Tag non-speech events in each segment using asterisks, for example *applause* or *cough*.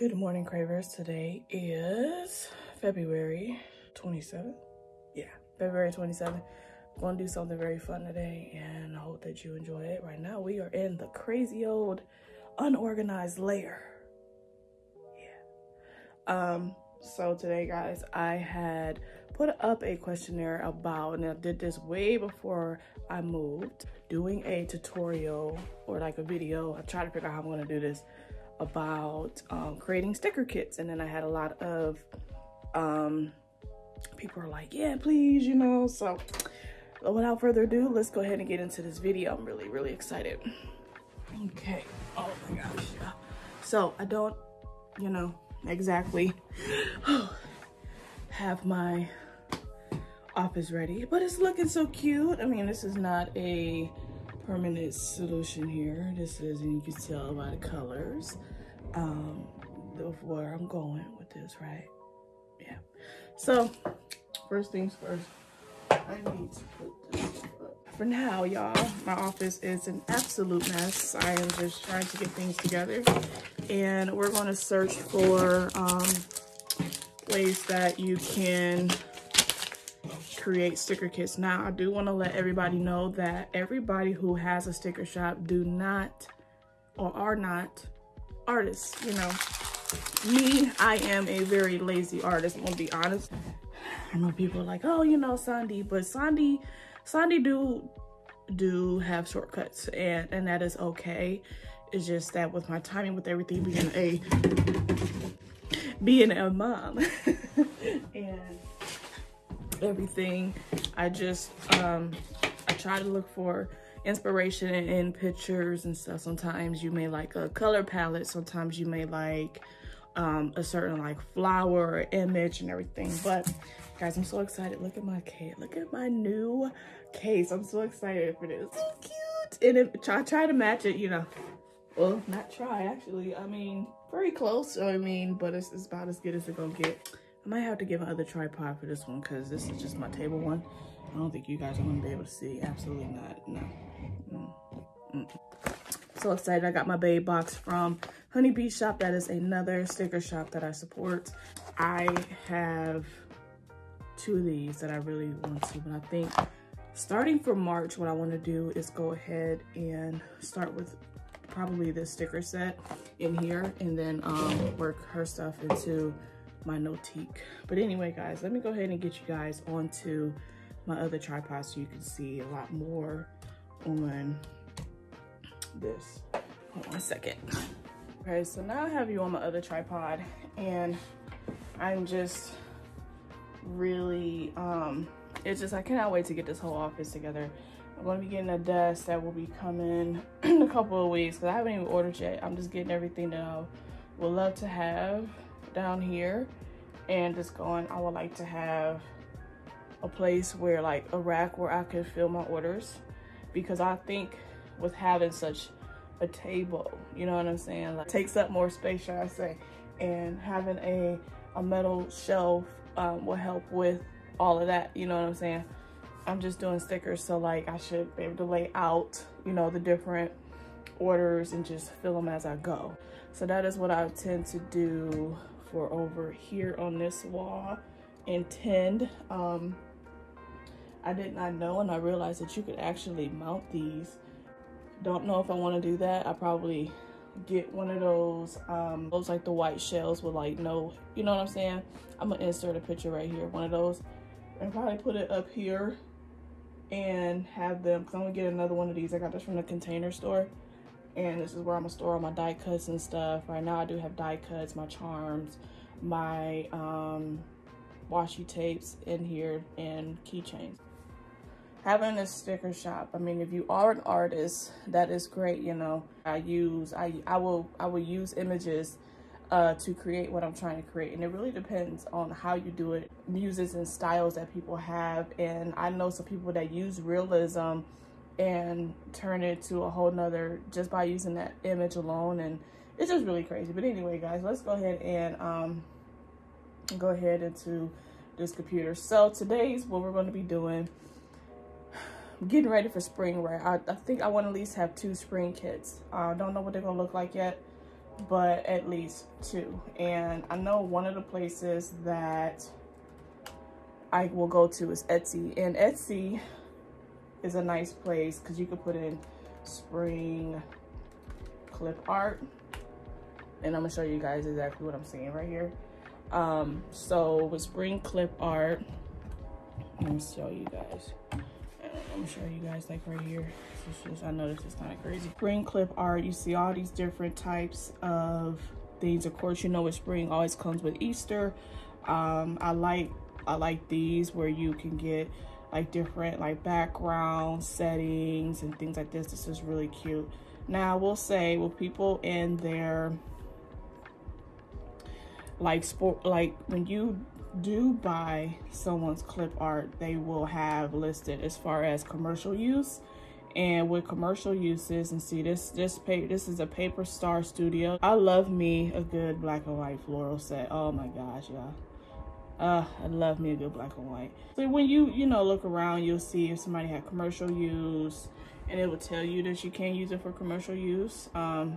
Good morning, Cravers. Today is February 27th. Yeah, February 27th. Gonna do something very fun today and I hope that you enjoy it. Right now, we are in the crazy old unorganized layer. Yeah. Um, so today, guys, I had put up a questionnaire about, and I did this way before I moved, doing a tutorial or like a video. I try to figure out how I'm gonna do this about um, creating sticker kits. And then I had a lot of um, people are like, yeah, please, you know. So without further ado, let's go ahead and get into this video. I'm really, really excited. Okay. Oh my gosh. So I don't, you know, exactly *sighs* have my office ready, but it's looking so cute. I mean, this is not a permanent solution here. This is, and you can tell by the colors um, of where I'm going with this, right? Yeah. So, first things first, I need to put this up. For now, y'all, my office is an absolute mess. I am just trying to get things together. And we're going to search for um, ways that you can create sticker kits. Now, I do want to let everybody know that everybody who has a sticker shop do not or are not artists, you know. Me, I am a very lazy artist, I'm gonna be honest. I know people are like, oh, you know, Sondie, but Sondie, Sondie do do have shortcuts and, and that is okay. It's just that with my timing with everything being a being a mom *laughs* and everything, I just um I try to look for inspiration in pictures and stuff. Sometimes you may like a color palette. Sometimes you may like um, a certain like flower image and everything. But guys, I'm so excited. Look at my case. Look at my new case. I'm so excited for this. So cute. And if, try, try to match it, you know. Well, not try actually. I mean, very close. I mean, but it's, it's about as good as it gonna get. I might have to get my other tripod for this one because this is just my table one. I don't think you guys are gonna be able to see. Absolutely not. No. Mm. Mm. So excited. I got my babe box from Honeybee Shop. That is another sticker shop that I support. I have two of these that I really want to, but I think starting for March, what I want to do is go ahead and start with probably this sticker set in here and then um, work her stuff into my Notique. But anyway, guys, let me go ahead and get you guys onto my other tripod so you can see a lot more on this. Hold on a second. Okay, so now I have you on my other tripod and I'm just really, um, it's just, I cannot wait to get this whole office together. I'm gonna be getting a desk that will be coming *clears throat* in a couple of weeks because I haven't even ordered yet. I'm just getting everything that I would love to have down here and just going, I would like to have a place where like a rack where I could fill my orders because I think with having such a table, you know what I'm saying? Like takes up more space, should I say, and having a, a metal shelf um, will help with all of that, you know what I'm saying? I'm just doing stickers, so like I should be able to lay out, you know, the different orders and just fill them as I go. So that is what I tend to do for over here on this wall. Intend um, I did not know and I realized that you could actually mount these. Don't know if I want to do that. I probably get one of those, um, those like the white shells with like no, you know what I'm saying? I'm gonna insert a picture right here, one of those, and probably put it up here and have them, cause I'm gonna get another one of these. I got this from the container store and this is where I'm gonna store all my die cuts and stuff. Right now I do have die cuts, my charms, my um, washi tapes in here and keychains having a sticker shop i mean if you are an artist that is great you know i use i i will i will use images uh, to create what i'm trying to create and it really depends on how you do it muses and styles that people have and i know some people that use realism and turn it to a whole nother just by using that image alone and it's just really crazy but anyway guys let's go ahead and um go ahead into this computer so today's what we're going to be doing *sighs* getting ready for spring, right? I, I think I want to at least have two spring kits. I uh, don't know what they're going to look like yet, but at least two. And I know one of the places that I will go to is Etsy. And Etsy is a nice place because you can put in spring clip art. And I'm gonna show you guys exactly what I'm seeing right here. Um, so with spring clip art, let me show you guys. I'm gonna show you guys like right here. I know this is kind of crazy. Spring clip art, you see all these different types of things. Of course, you know what spring always comes with Easter. Um, I like I like these where you can get like different like background settings and things like this. This is really cute. Now, I will say with people in their like sport, like when you do buy someone's clip art, they will have listed as far as commercial use and with commercial uses and see this this paper this is a paper star studio i love me a good black and white floral set oh my gosh y'all uh i love me a good black and white so when you you know look around you'll see if somebody had commercial use and it will tell you that you can't use it for commercial use um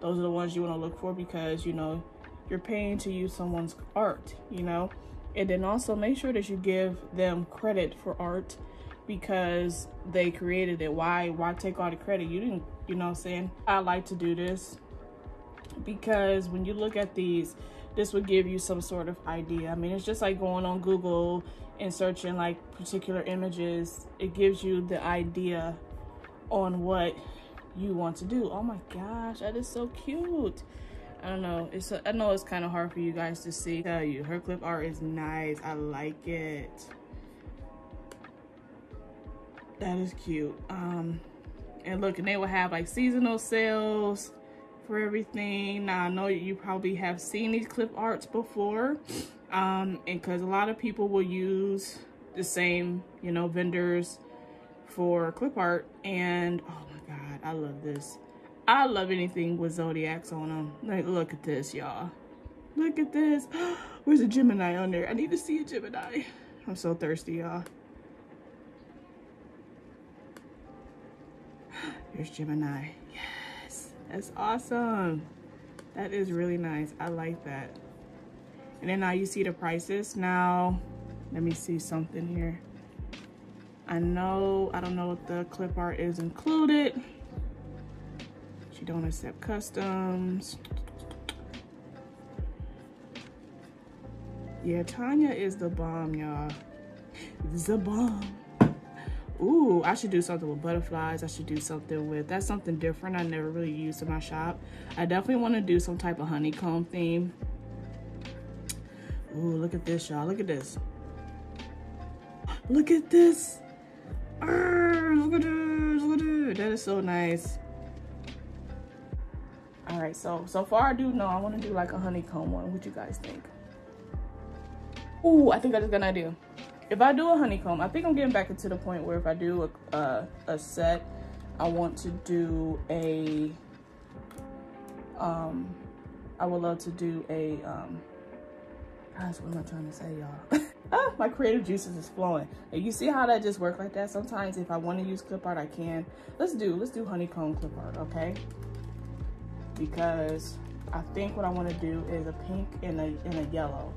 those are the ones you want to look for because you know you're paying to use someone's art you know and then also make sure that you give them credit for art because they created it. Why why take all the credit? You didn't, you know I'm saying? I like to do this because when you look at these, this would give you some sort of idea. I mean, it's just like going on Google and searching like particular images. It gives you the idea on what you want to do. Oh my gosh, that is so cute. I don't know. It's a, I know it's kind of hard for you guys to see. I tell you, her clip art is nice. I like it. That is cute. Um, and look, and they will have like seasonal sales for everything. Now I know you probably have seen these clip arts before. Um, and because a lot of people will use the same, you know, vendors for clip art. And oh my God, I love this. I love anything with zodiacs on them. Like, look at this, y'all. Look at this. *gasps* Where's a Gemini on there? I need to see a Gemini. I'm so thirsty, y'all. *gasps* Here's Gemini. Yes, that's awesome. That is really nice. I like that. And then now you see the prices. Now, let me see something here. I know, I don't know if the clip art is included. She don't accept customs. Yeah, Tanya is the bomb, y'all. The bomb. Ooh, I should do something with butterflies. I should do something with, that's something different I never really used in my shop. I definitely want to do some type of honeycomb theme. Ooh, look at this, y'all. Look at this. Look at this. Arr, look at this. Look at this. That is so nice. All right, so so far I do know I want to do like a honeycomb one. What you guys think? Ooh, I think I just got an idea if I do a honeycomb, I think I'm getting back into the point where if I do a, a, a set, I want to do a, um, I would love to do a, um, gosh, what am I trying to say, y'all? *laughs* ah, my creative juices is flowing. And you see how that just work like that? Sometimes if I want to use clip art, I can. Let's do, let's do honeycomb clip art, okay? Because I think what I want to do is a pink and a, and a yellow,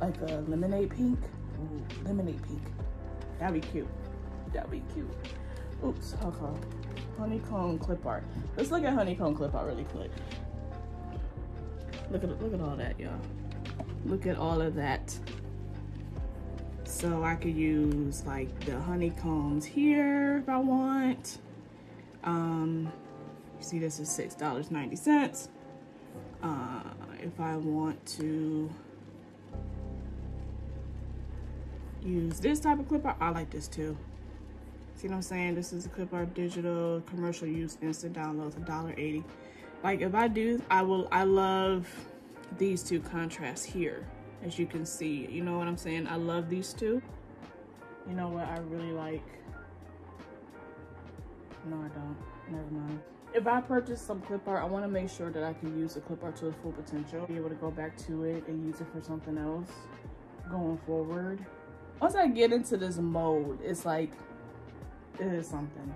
like a lemonade pink. Ooh, lemonade pink. That'd be cute. That'd be cute. Oops. Honeycomb clip art. Let's look at honeycomb clip art really quick. Look at look at all that, y'all. Look at all of that. So I could use like the honeycombs here if I want. Um, you see this is $6.90. Uh, if I want to use this type of clip art, I like this too. See what I'm saying? This is a clip art digital commercial use instant downloads, $1.80. Like if I do, I will, I love these two contrasts here, as you can see. You know what I'm saying? I love these two. You know what I really like? No, I don't. Never mind. If I purchase some clip art, I want to make sure that I can use the clip art to its full potential. Be able to go back to it and use it for something else going forward once I get into this mode, it's like, it is something.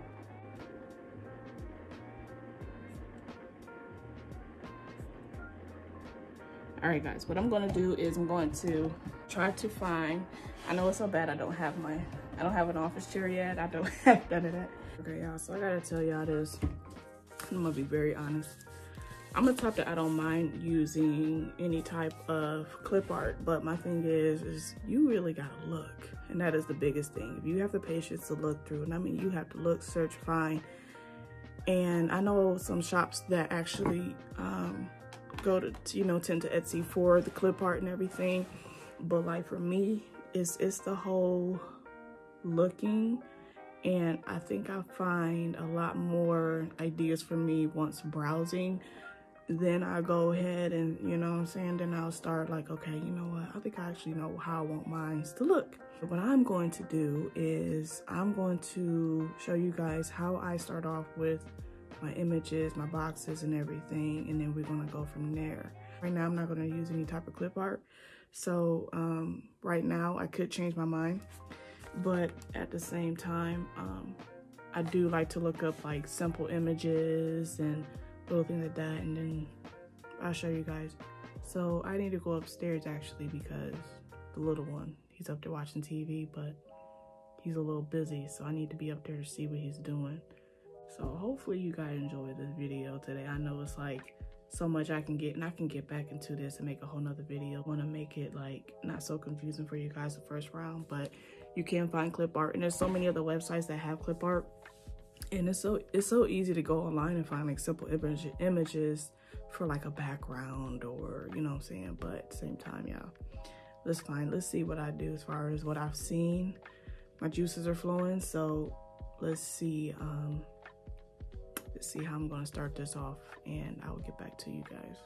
All right, guys, what I'm gonna do is I'm going to try to find, I know it's so bad I don't have my, I don't have an office chair yet. I don't *laughs* have none of that. Okay, y'all, so I gotta tell y'all this. I'm gonna be very honest. I'm the type that I don't mind using any type of clip art, but my thing is, is you really gotta look. And that is the biggest thing. If you have the patience to look through, and I mean, you have to look, search, find. And I know some shops that actually, um, go to, you know, tend to Etsy for the clip art and everything. But like for me, it's, it's the whole looking. And I think I find a lot more ideas for me once browsing. Then I go ahead and, you know what I'm saying? Then I'll start like, okay, you know what? I think I actually know how I want mine to look. What I'm going to do is I'm going to show you guys how I start off with my images, my boxes and everything. And then we're gonna go from there. Right now, I'm not gonna use any type of clip art. So um, right now I could change my mind, but at the same time, um, I do like to look up like simple images and little things like that. And then I'll show you guys. So I need to go upstairs actually because the little one, he's up there watching TV, but he's a little busy. So I need to be up there to see what he's doing. So hopefully you guys enjoyed this video today. I know it's like so much I can get and I can get back into this and make a whole nother video. I want to make it like not so confusing for you guys the first round, but you can find clip art and there's so many other websites that have clip art and it's so it's so easy to go online and find like simple image, images for like a background or you know what I'm saying? But same time yeah let's find let's see what I do as far as what I've seen. My juices are flowing so let's see um let's see how I'm gonna start this off and I will get back to you guys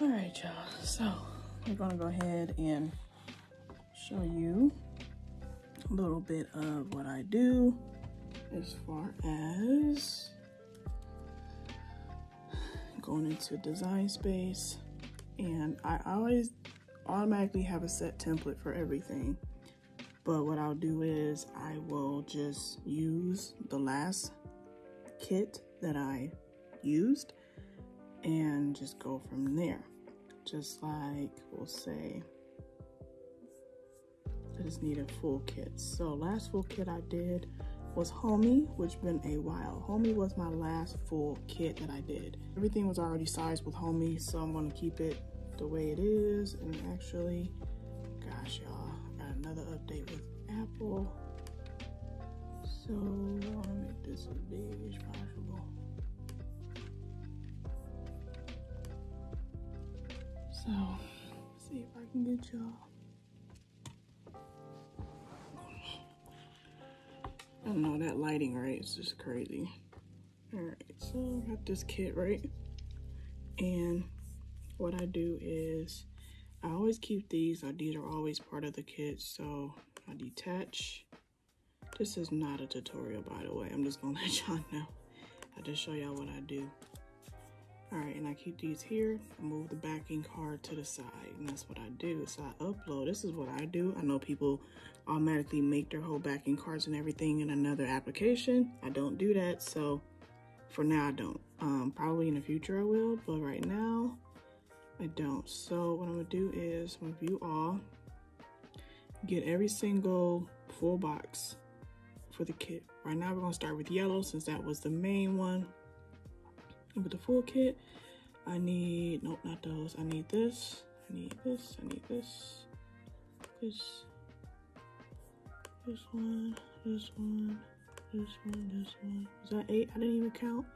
All right, y'all. So we're gonna go ahead and show you a little bit of what I do as far as going into design space. And I always automatically have a set template for everything. But what I'll do is I will just use the last kit that I used and just go from there. Just like we'll say, I just need a full kit. So last full kit I did was Homie, which been a while. Homie was my last full kit that I did. Everything was already sized with Homie, so I'm gonna keep it the way it is. And actually, gosh, y'all, got another update with Apple. So I wanna make this as big So, see if I can get y'all. I don't know, that lighting, right? It's just crazy. All right, so I got this kit, right? And what I do is I always keep these. These are always part of the kit. So I detach. This is not a tutorial, by the way. I'm just gonna *laughs* let y'all know. I just show y'all what I do. All right, and I keep these here. I move the backing card to the side, and that's what I do. So I upload. This is what I do. I know people automatically make their whole backing cards and everything in another application. I don't do that, so for now I don't. Um, probably in the future I will, but right now I don't. So what I'm gonna do is I'm gonna view all, get every single full box for the kit. Right now we're gonna start with yellow since that was the main one with the full kit, I need, nope, not those. I need this, I need this, I need this, this, this one, this one, this one, this one. Is that eight? I didn't even count.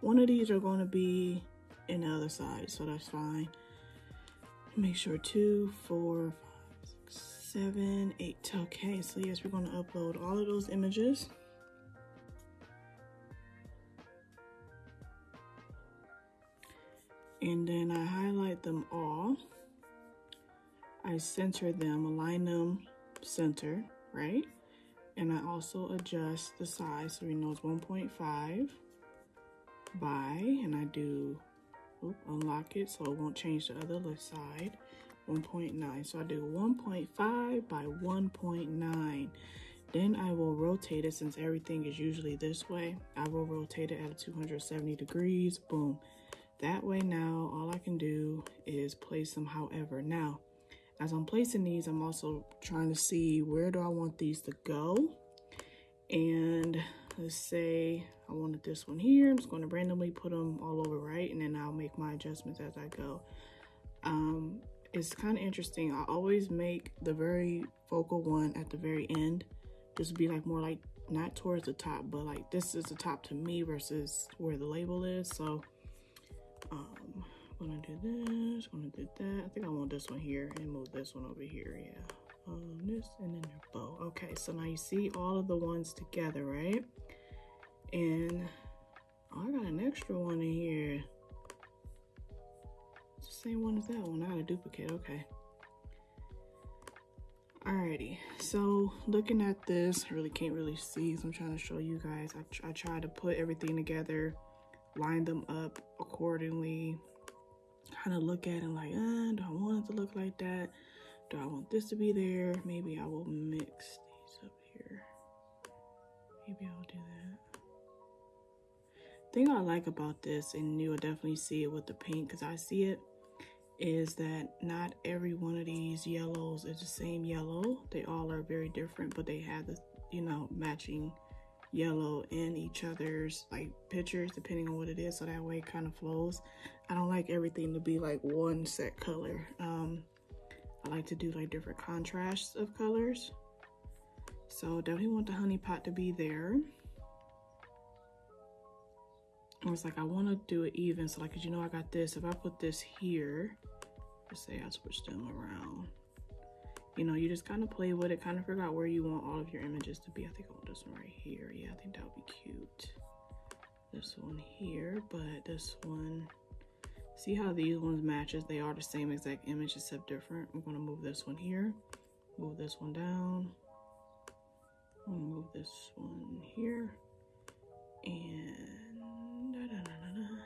One of these are going to be in the other side, so that's fine. Make sure two, four, five, six, seven, eight. Okay, so yes, we're going to upload all of those images. And then I highlight them all. I center them, align them center, right? And I also adjust the size so we know it's 1.5 by, and I do unlock it so it won't change the other left side, 1.9. So I do 1.5 by 1.9. Then I will rotate it since everything is usually this way. I will rotate it at 270 degrees, boom. That way now, all I can do is place them however. Now, as I'm placing these, I'm also trying to see where do I want these to go. And let's say I wanted this one here. I'm just going to randomly put them all over right, and then I'll make my adjustments as I go. Um, it's kind of interesting. I always make the very focal one at the very end. Just be like more like not towards the top, but like this is the top to me versus where the label is. So um, Gonna do this, I'm gonna do that. I think I want this one here and move this one over here, yeah. Um, this and then their bow. Okay, so now you see all of the ones together, right? And oh, I got an extra one in here. It's the same one as that one. I got a duplicate, okay. Alrighty, so looking at this, I really can't really see, so I'm trying to show you guys. I, I try to put everything together, line them up accordingly, kind of look at it like, uh, do I want it to look like that? Do I want this to be there? Maybe I will mix these up here. Maybe I'll do that. thing I like about this, and you'll definitely see it with the pink, because I see it is that not every one of these yellows is the same yellow. They all are very different, but they have the, you know, matching yellow in each other's like pictures depending on what it is so that way it kind of flows i don't like everything to be like one set color um i like to do like different contrasts of colors so definitely want the honey pot to be there I was like, I want to do it even. So like, cause you know, I got this. If I put this here, let's say I switch them around. You know, you just kind of play with it, kind of figure out where you want all of your images to be. I think I want this one right here. Yeah, I think that would be cute. This one here, but this one, see how these ones matches? They are the same exact image except different. I'm gonna move this one here, move this one down. I'm gonna move this one here and da -da -da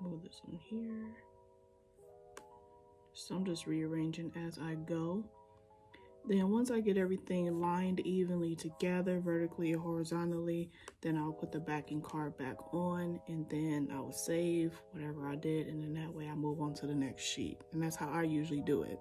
move this one here. So I'm just rearranging as I go. Then once I get everything lined evenly together, vertically or horizontally, then I'll put the backing card back on and then I will save whatever I did. And then that way I move on to the next sheet. And that's how I usually do it.